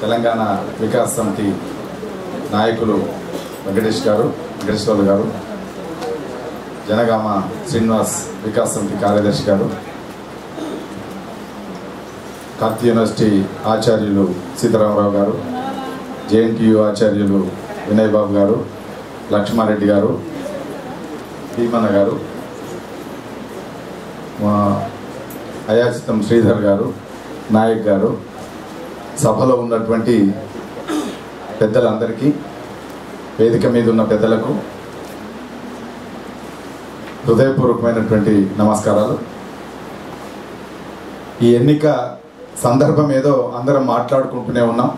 తెలంగాణ వికాస్ సమితి నాయకులు వెంకటేష్ గారు వెంకటేశ్వర్లు గారు జనగామ శ్రీనివాస్ వికాస్ సమితి కార్యదర్శి గారు కార్తీ యూనివర్సిటీ ఆచార్యులు సీతారామరావు గారు జేఎన్టీయు ఆచార్యులు వినయ్ బాబు గారు లక్ష్మారెడ్డి గారు భీమన్న గారు అయాచితం శ్రీధర్ గారు నాయక్ గారు సభలో ఉన్నటువంటి పెద్దలందరికీ వేదిక మీద ఉన్న పెద్దలకు హృదయపూర్వకమైనటువంటి నమస్కారాలు. ఈ ఎన్నిక సందర్భం ఏదో అందరం మాట్లాడుకుంటూనే ఉన్నాం.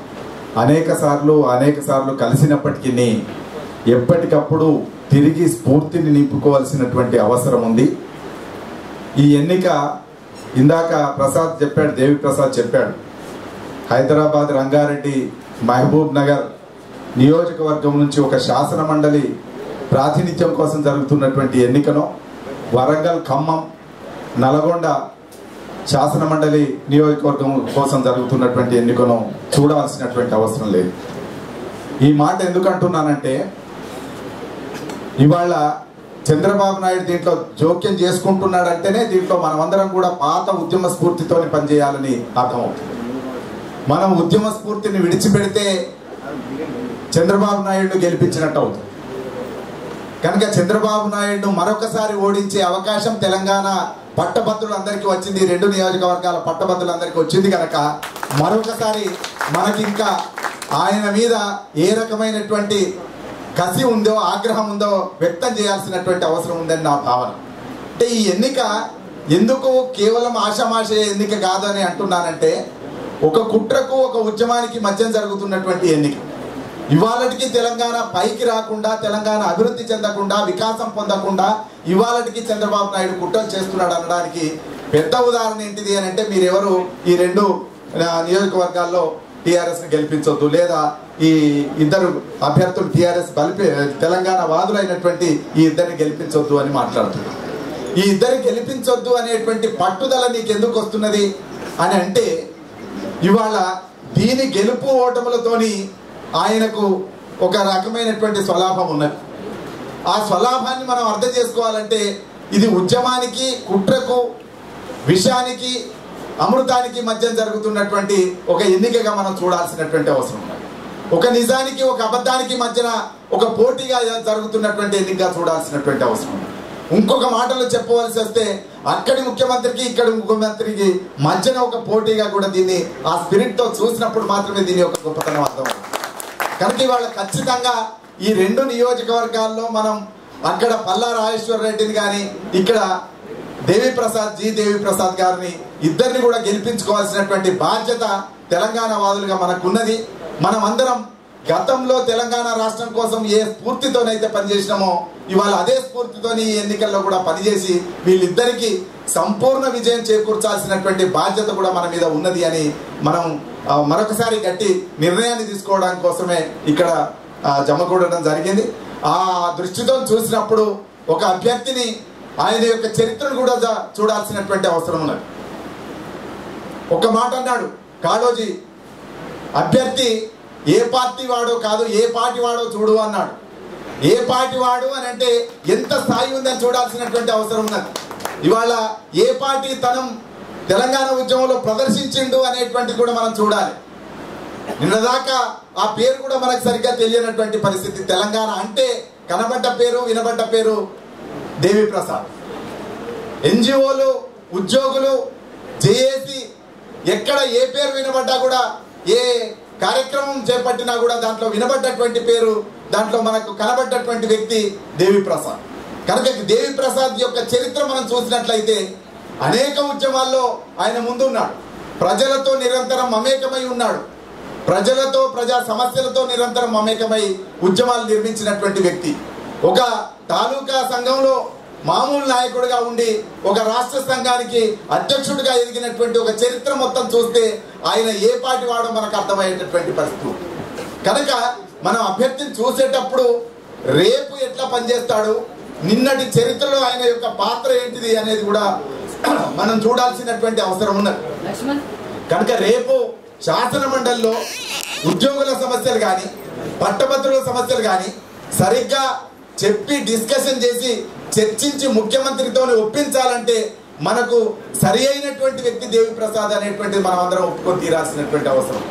అనేక సార్లు అనేక సార్లు కలిసినప్పటికీ ఎప్పటికప్పుడు తిరిగి స్ఫూర్తిని నింపుకోవాల్సినటువంటి అవసరం ఉంది. ఈ ఎన్నిక ఇందాక ప్రసాద్ చెప్పాడు దేవి ప్రసాద్ చెప్పాడు. హైదరాబాద్ రంగారెడ్డి మహబూబ్ నగర్ నియోజకవర్గం నుంచి ఒక శాసన మండలి ప్రాతినిధ్యం కోసం జరుగుతున్నటువంటి ఎన్నికను వరంగల్ ఖమ్మం నల్గొండ శాసన మండలి నియోజకవర్గం కోసం జరుగుతున్నటువంటి ఎన్నికను చూడాల్సినటువంటి అవసరం లేదు. ఈ మాట ఎందుకు అంటున్నానంటే ఇవాళ చంద్రబాబు నాయుడు దీంట్లో జోక్యం చేసుకుంటున్నాడంటేనే దీంట్లో మనమందరం కూడా పాత ఉద్యమ స్ఫూర్తితో పనిచేయాలని అర్థమవుతుంది. మనం ఉద్యమ స్ఫూర్తిని విడిచిపెడితే చంద్రబాబు నాయుడు గెలిపించినట్టు అవుతుంది. కనుక చంద్రబాబు నాయుడు మరొకసారి ఓడించే అవకాశం తెలంగాణ పట్టభద్రులందరికీ వచ్చింది. రెండు నియోజకవర్గాల పట్టభద్రులందరికీ వచ్చింది కనుక మరొకసారి మనకి ఇంకా ఆయన మీద ఏ రకమైనటువంటి కసి ఉందో ఆగ్రహం ఉందో వ్యక్తం చేయాల్సినటువంటి అవసరం ఉందని నా భావన. అంటే ఈ ఎన్నిక ఎందుకు కేవలం ఆషామాష ఎన్నిక కాదని అంటున్నానంటే ఒక కుట్రకు ఒక ఉద్యమానికి మధ్య జరుగుతున్నటువంటి ఎన్నిక. ఇవాళటికి తెలంగాణ పైకి రాకుండా తెలంగాణ అభివృద్ధి చెందకుండా వికాసం పొందకుండా ఇవాళటికి చంద్రబాబు నాయుడు కుట్రలు చేస్తున్నాడు అనడానికి పెద్ద ఉదాహరణ ఏంటిది అని అంటే మీరెవరు ఈ రెండు నియోజకవర్గాల్లో టీఆర్ఎస్ గెలిపించొద్దు లేదా ఈ ఇద్దరు అభ్యర్థులు టీఆర్ఎస్ బలిపి తెలంగాణ వాదులైనటువంటి ఈ ఇద్దరిని గెలిపించొద్దు అని మాట్లాడుతున్నారు. ఈ ఇద్దరు గెలిపించొద్దు అనేటువంటి పట్టుదల నీకు ఎందుకు వస్తున్నది అని అంటే ఇవాళ దీని గెలుపు ఓటములతోని ఆయనకు ఒక రకమైనటువంటి స్వలాభం ఉన్నది. ఆ స్వలాభాన్ని మనం అర్థం చేసుకోవాలంటే ఇది ఉద్యమానికి కుట్రకు విషానికి అమృతానికి మధ్య జరుగుతున్నటువంటి ఒక ఎన్నికగా మనం చూడాల్సినటువంటి అవసరం ఉన్నది. ఒక నిజానికి ఒక అబద్ధానికి మధ్యన ఒక పోటీగా జరుగుతున్నటువంటి ఎన్నికగా చూడాల్సినటువంటి అవసరం ఉంది ఇంకొక మాటలో చెప్పవలసి వస్తే అక్కడి ముఖ్యమంత్రికి ఇక్కడి ముఖ్యమంత్రికి మధ్యన ఒక పోటీగా కూడా దీన్ని ఆ స్పిరిట్తో చూసినప్పుడు మాత్రమే దీని యొక్క గొప్పతనం అర్థం కనుక ఇవాళ ఖచ్చితంగా ఈ రెండు నియోజకవర్గాల్లో మనం అక్కడ పల్లా రాజేశ్వర రెడ్డిని కానీ ఇక్కడ దేవి ప్రసాద్ జి దేవి ప్రసాద్ గారిని ఇద్దరిని కూడా గెలిపించుకోవాల్సినటువంటి బాధ్యత తెలంగాణ వాదులుగా మనకున్నది. మనం అందరం గతంలో తెలంగాణ రాష్ట్రం కోసం ఏ స్ఫూర్తితోనైతే పనిచేసినామో ఇవాళ అదే స్ఫూర్తితోని ఈ ఎన్నికల్లో కూడా పనిచేసి వీళ్ళిద్దరికి సంపూర్ణ విజయం చేకూర్చాల్సినటువంటి బాధ్యత కూడా మన మీద ఉన్నది అని మనం మరొకసారి గట్టి నిర్ణయాన్ని తీసుకోవడం కోసమే ఇక్కడ జమకూడడం జరిగింది. ఆ దృష్టితో చూసినప్పుడు ఒక అభ్యర్థిని ఆయన యొక్క చరిత్రను కూడా చూడాల్సినటువంటి అవసరం ఉన్నది. ఒక మాట అన్నాడు కాళోజీ అభ్యర్థి ఏ పార్టీ వాడో కాదు ఏ పార్టీ వాడో చూడు అన్నాడు. ఏ పార్టీ వాడు అని అంటే ఎంత స్థాయి ఉందని చూడాల్సినటువంటి అవసరం ఉన్నది. ఇవాళ ఏ పార్టీ తనం తెలంగాణ ఉద్యమంలో ప్రదర్శించిండు అనేటువంటి కూడా మనం చూడాలి. నిన్నదాకా ఆ పేరు కూడా మనకు సరిగ్గా తెలియనటువంటి పరిస్థితి. తెలంగాణ అంటే కనబడ్డ పేరు వినబడ్డ పేరు దేవి ప్రసాద్ ఎన్జిఓలు ఉద్యోగులు జేఏసి ఎక్కడ ఏ పేరు వినబడ్డా కూడా ఏ కార్యక్రమం చేపట్టినా కూడా దాంట్లో వినబడ్డటువంటి పేరు దాంట్లో మనకు కనబడ్డటువంటి వ్యక్తి దేవిప్రసాద్. కనుక దేవిప్రసాద్ యొక్క చరిత్ర మనం చూసినట్లయితే అనేక ఉద్యమాల్లో ఆయన ముందున్నాడు. ప్రజలతో నిరంతరం మమేకమై ఉన్నాడు. ప్రజలతో ప్రజా సమస్యలతో నిరంతరం మమేకమై ఉద్యమాలు నిర్మించినటువంటి వ్యక్తి. ఒక తాలూకా సంఘంలో మామూలు నాయకుడిగా ఉండి ఒక రాష్ట్ర సంఘానికి అధ్యక్షుడిగా ఎదిగినటువంటి ఒక చరిత్ర మొత్తం చూస్తే ఆయన ఏ పార్టీ వాడో మనకు అర్థమయ్యేటటువంటి పరిస్థితి కనుక మనం అభ్యర్థిని చూసేటప్పుడు రేపు ఎట్లా పనిచేస్తాడు నిన్నటి చరిత్రలో ఆయన యొక్క పాత్ర ఏంటిది అనేది కూడా మనం చూడాల్సినటువంటి అవసరం ఉన్నది. కనుక రేపు శాసన మండలిలో ఉద్యోగుల సమస్యలు కానీ పట్టభద్రుల సమస్యలు కానీ సరిగ్గా చెప్పి డిస్కషన్ చేసి చర్చించి ముఖ్యమంత్రితో ఒప్పించాలంటే మనకు సరి అయినటువంటి వ్యక్తి దేవి ప్రసాద్ అనేటువంటిది మనం అందరం ఒప్పుకొని తీరాల్సినటువంటి అవసరం.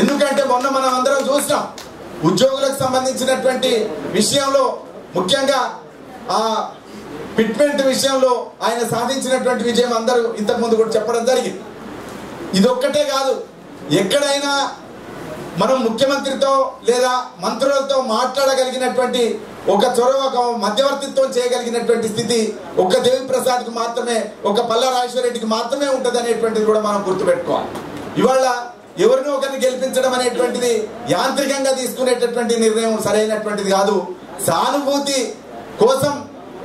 ఎందుకంటే మొన్న మనం అందరం చూసినాం ఉద్యోగులకు సంబంధించినటువంటి విషయంలో ముఖ్యంగా ఆ ఫిట్మెంట్ విషయంలో ఆయన సాధించినటువంటి విజయం అందరూ ఇంతకుముందు కూడా చెప్పడం జరిగింది. ఇదొక్కటే కాదు ఎక్కడైనా మనం ముఖ్యమంత్రితో లేదా మంత్రులతో మాట్లాడగలిగినటువంటి ఒక చొరవ ఒక మధ్యవర్తిత్వం చేయగలిగినటువంటి స్థితి ఒక దేవి ప్రసాద్కి మాత్రమే ఒక పల్ల రాజేశ్వర రెడ్డికి మాత్రమే ఉంటుంది అనేటువంటిది కూడా మనం గుర్తుపెట్టుకోవాలి. ఇవాళ ఎవరినో ఒకరిని గెలిపించడం అనేటువంటిది యాంత్రికంగా తీసుకునేటటువంటి నిర్ణయం సరైనటువంటిది కాదు. సానుభూతి కోసం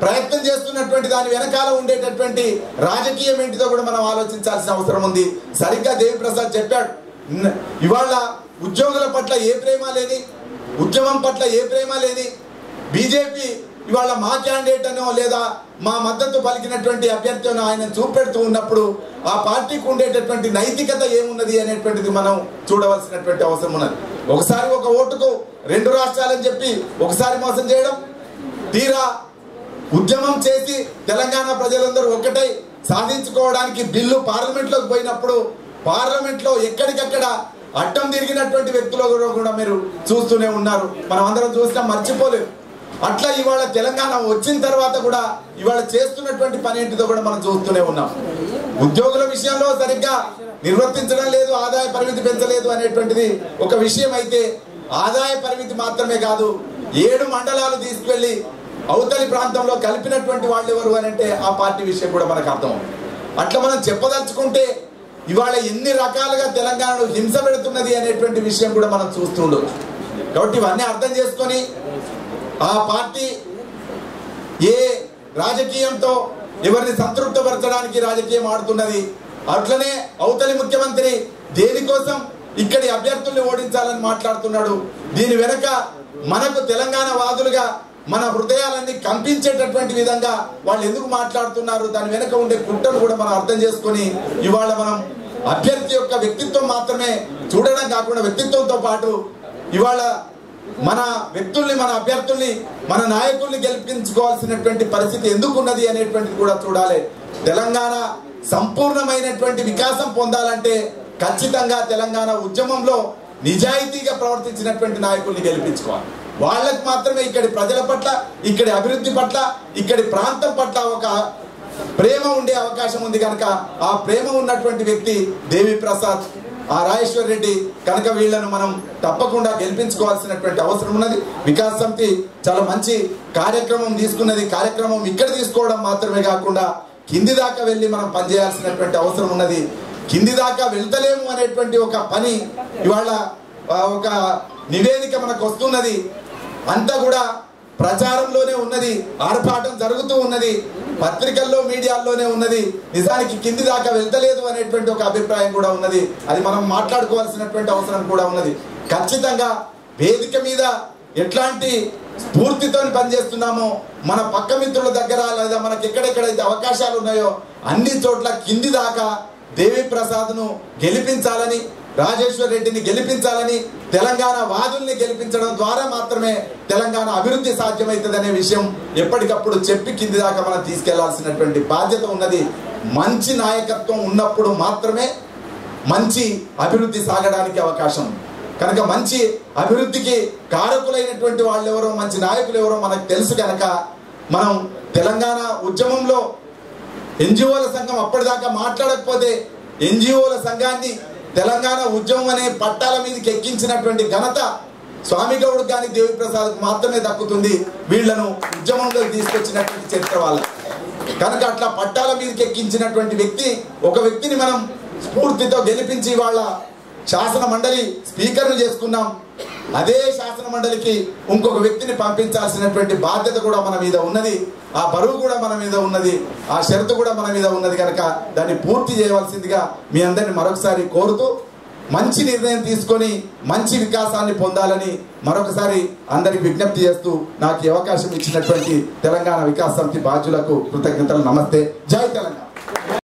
ప్రయత్నం చేస్తున్నటువంటి దాని వెనకాల ఉండేటటువంటి రాజకీయం ఏంటిదో కూడా మనం ఆలోచించాల్సిన అవసరం ఉంది. సరిగ్గా దేవిప్రసాద్ చెప్పాడు. ఇవాళ ఉద్యోగుల పట్ల ఏ ప్రేమ లేని ఉద్యమం పట్ల ఏ ప్రేమ లేని బీజేపీ ఇవాళ మా క్యాండిడేట్ అనో లేదా మా మద్దతు పలికినటువంటి అభ్యర్థిను ఆయన చూపెడుతూ ఉన్నప్పుడు ఆ పార్టీకి ఉండేటటువంటి నైతికత ఏమున్నది అనేటువంటిది మనం చూడవలసినటువంటి అవసరం ఉన్నది. ఒకసారి ఒక ఓటుకు రెండు రాష్ట్రాలని చెప్పి ఒకసారి మోసం చేయడం తీరా ఉద్యమం చేసి తెలంగాణ ప్రజలందరూ ఒక్కటై సాధించుకోవడానికి బిల్లు పార్లమెంట్లోకి పోయినప్పుడు పార్లమెంట్లో ఎక్కడికక్కడ అడ్డం తిరిగినటువంటి వ్యక్తులు కూడా- కూడా మీరు చూస్తూనే ఉన్నారు. మనం అందరం చూసినా మర్చిపోలేదు అట్లా ఇవాళ తెలంగాణ వచ్చిన తర్వాత కూడా ఇవాళ చేస్తున్నటువంటి పని ఏంటిదో కూడా మనం చూస్తూనే ఉన్నాం. ఉద్యోగుల విషయంలో సరిగ్గా నిర్వర్తించడం లేదు ఆదాయ పరిమితి పెంచలేదు అనేటువంటిది ఒక విషయం అయితే ఆదాయ పరిమితి మాత్రమే కాదు ఏడు మండలాలు తీసుకెళ్ళి అవతలి ప్రాంతంలో కలిపినటువంటి వాళ్ళు ఎవరు అని అంటే ఆ పార్టీ విషయం కూడా మనకు అర్థం అట్లా మనం చెప్పదలుచుకుంటే ఇవాళ ఎన్ని రకాలుగా తెలంగాణలో హింస పెడుతున్నది అనేటువంటి విషయం కూడా మనం చూస్తుండొచ్చు కాబట్టి ఇవన్నీ అర్థం చేసుకొని ఆ పార్టీ ఏ రాజకీయంతో ఎవరిని సంతృప్తపరచడానికి రాజకీయం ఆడుతున్నది అట్లనే అవతలి ముఖ్యమంత్రి దేనికోసం ఇక్కడి అభ్యర్థుల్ని ఓడించాలని మాట్లాడుతున్నాడు దీని వెనక మనకు తెలంగాణ వాదులుగా మన హృదయాలన్నీ కంపించేటటువంటి విధంగా వాళ్ళు ఎందుకు మాట్లాడుతున్నారు దాని వెనక ఉండే కుట్రను కూడా మనం అర్థం చేసుకొని ఇవాళ మనం అభ్యర్థి యొక్క వ్యక్తిత్వం మాత్రమే చూడడం కాకుండా వ్యక్తిత్వంతో పాటు ఇవాళ మన వ్యక్తుల్ని మన అభ్యర్థుల్ని మన నాయకుల్ని గెలిపించుకోవాల్సినటువంటి పరిస్థితి ఎందుకు ఉన్నది అనేటువంటిది కూడా చూడాలి. తెలంగాణ సంపూర్ణమైనటువంటి వికాసం పొందాలంటే ఖచ్చితంగా తెలంగాణ ఉద్యమంలో నిజాయితీగా ప్రవర్తించినటువంటి నాయకుల్ని గెలిపించుకోవాలి. వాళ్ళకి మాత్రమే ఇక్కడి ప్రజల పట్ల ఇక్కడి అభివృద్ధి పట్ల ఇక్కడి ప్రాంతం పట్ల ఒక ప్రేమ ఉండే అవకాశం ఉంది కనుక ఆ ప్రేమ ఉన్నటువంటి వ్యక్తి దేవి ప్రసాద్. ఆ రాజేశ్వర్ రెడ్డి కనుక వీళ్ళను మనం తప్పకుండా గెలిపించుకోవాల్సినటువంటి అవసరం ఉన్నది. వికాస్ సమితి చాలా మంచి కార్యక్రమం తీసుకున్నది. కార్యక్రమం ఇక్కడ తీసుకోవడం మాత్రమే కాకుండా కింది దాకా వెళ్ళి మనం పనిచేయాల్సినటువంటి అవసరం ఉన్నది. కింది దాకా వెళ్తలేము అనేటువంటి ఒక పని ఇవాళ ఒక నివేదిక మనకు వస్తున్నది. అంతా కూడా ప్రచారంలోనే ఉన్నది. ఆర్భాటం జరుగుతూ ఉన్నది. పత్రికల్లో మీడియాల్లోనే ఉన్నది. నిజానికి కింది దాకా వెళ్తలేదు అనేటువంటి ఒక అభిప్రాయం కూడా ఉన్నది. అది మనం మాట్లాడుకోవాల్సినటువంటి అవసరం కూడా ఉన్నది. ఖచ్చితంగా వేదిక మీద ఎట్లాంటి స్ఫూర్తితో పనిచేస్తున్నామో మన పక్క మిత్రుల దగ్గర లేదా మనకి ఎక్కడెక్కడైతే అవకాశాలు ఉన్నాయో అన్ని చోట్ల కింది దాకా దేవి ప్రసాద్ను గెలిపించాలని రాజేశ్వర్ రెడ్డిని గెలిపించాలని తెలంగాణ వాదుల్ని గెలిపించడం ద్వారా మాత్రమే తెలంగాణ అభివృద్ధి సాధ్యమవుతుందనే విషయం ఎప్పటికప్పుడు చెప్పి కింది దాకా మనం తీసుకెళ్ళాల్సినటువంటి బాధ్యత ఉన్నది. మంచి నాయకత్వం ఉన్నప్పుడు మాత్రమే మంచి అభివృద్ధి సాగడానికి అవకాశం. కనుక మంచి అభివృద్ధికి కారకులైనటువంటి వాళ్ళు ఎవరో మంచి నాయకులు ఎవరో మనకు తెలుసు కనుక మనం తెలంగాణ ఉద్యమంలో ఎన్జిఓల సంఘం అప్పటిదాకా మాట్లాడకపోతే ఎన్జిఓల సంఘాన్ని తెలంగాణ ఉద్యమం అనే పట్టాల మీదకి ఎక్కించినటువంటి ఘనత స్వామి గౌడ్ కానీ దేవి ప్రసాద్ మాత్రమే దక్కుతుంది. వీళ్ళను ఉద్యమంలో తీసుకొచ్చినటువంటి చరిత్ర వాళ్ళ. కనుక అట్లా పట్టాల మీదకి ఎక్కించినటువంటి వ్యక్తి ఒక వ్యక్తిని మనం స్ఫూర్తితో గెలిపించి వాళ్ళ శాసన మండలి స్పీకర్ను చేసుకున్నాం. అదే శాసన మండలికి ఇంకొక వ్యక్తిని పంపించాల్సినటువంటి బాధ్యత కూడా మన మీద ఉన్నది. ఆ బరువు కూడా మన మీద ఉన్నది ఆ షరతు కూడా మన మీద ఉన్నది కనుక దాన్ని పూర్తి చేయవలసిందిగా మీ అందరిని మరొకసారి కోరుతూ మంచి నిర్ణయం తీసుకొని మంచి వికాసాన్ని పొందాలని మరొకసారి అందరికి విజ్ఞప్తి చేస్తూ నాకు అవకాశం ఇచ్చినటువంటి తెలంగాణ వికాస్ సమితి బాధ్యులకు కృతజ్ఞతలు. నమస్తే. జై తెలంగాణ.